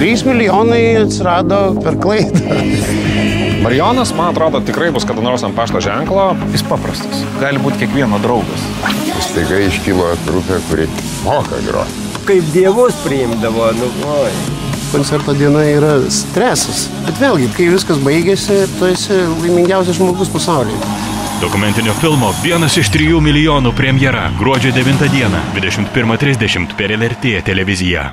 3 milijonai atsirado per klaidą. Marijonas, man atrodo, tikrai bus kada nors ant pašto ženklo. Jis paprastas. Gali būti kiekvieno draugas. Staiga iškilo grupė, kuri moka groti. Kaip dievus priimdavo, nu, oi. Koncerto diena yra stresas. Bet vėlgi, kai viskas baigėsi, tu esi laimingiausias žmogus pasaulyje. Dokumentinio filmo Vienas iš trijų milijonų premjera gruodžio 9 dieną 21.30 per LRT televiziją.